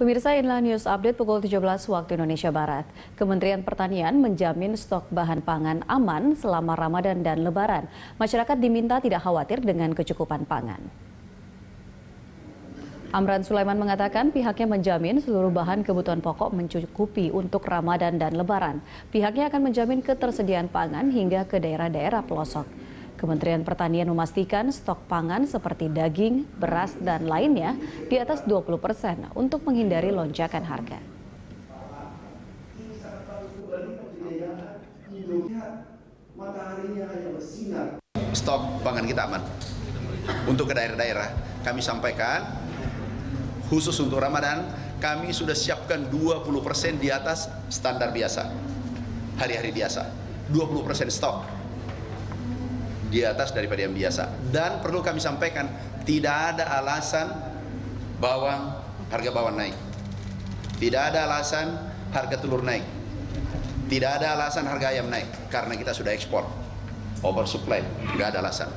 Pemirsa inilah news update pukul 17 waktu Indonesia Barat. Kementerian Pertanian menjamin stok bahan pangan aman selama Ramadan dan Lebaran. Masyarakat diminta tidak khawatir dengan kecukupan pangan. Amran Sulaiman mengatakan pihaknya menjamin seluruh bahan kebutuhan pokok mencukupi untuk Ramadan dan Lebaran. Pihaknya akan menjamin ketersediaan pangan hingga ke daerah-daerah pelosok. Kementerian Pertanian memastikan stok pangan seperti daging, beras, dan lainnya di atas 20 persen untuk menghindari lonjakan harga. Stok pangan kita aman. Untuk ke daerah-daerah, kami sampaikan, khusus untuk Ramadan, kami sudah siapkan 20% di atas standar biasa, hari-hari biasa. 20% stok di atas daripada yang biasa. Dan perlu kami sampaikan, tidak ada alasan bawang harga bawang naik. Tidak ada alasan harga telur naik. Tidak ada alasan harga ayam naik karena kita sudah ekspor. Oversupply, nggak ada alasan.